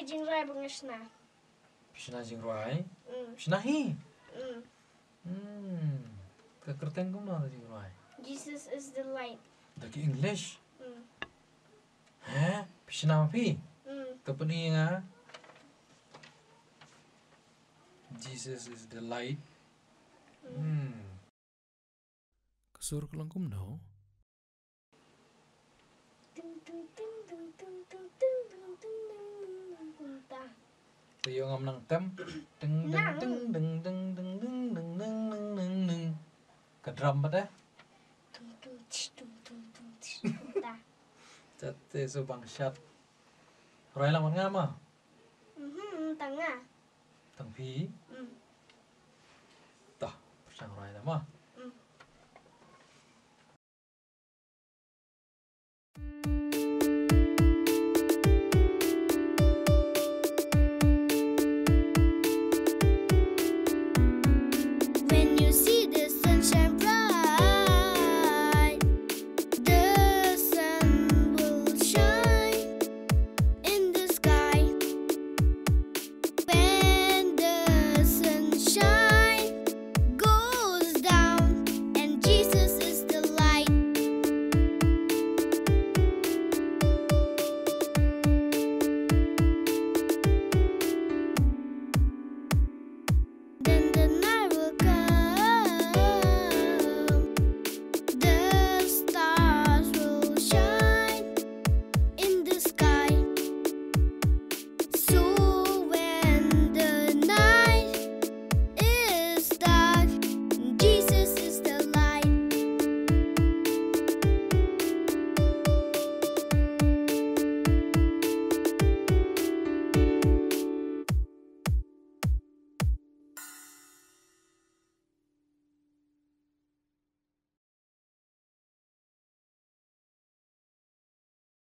이 징라이 봉이시나. 시나 징라이? 응. 시나히. 응. 음. 그 그렇단 거나 징라이. Jesus is the light. Dagi English. 응. 에? 피시나피. 응. 그뿐이야. Jesus is the light. Mm. Hmm. Kesur kelengkum no. Dung dung dung dung dung. Rio ngâm năng tấm đừng đừng đừng đừng đừng đừng đừng đừng đừng đừng đừng đừng cái drum bắt đấy chặt thế số bằng shot rồi làm ăn ngam à tăng à tăng phí đó sang rồi đó mà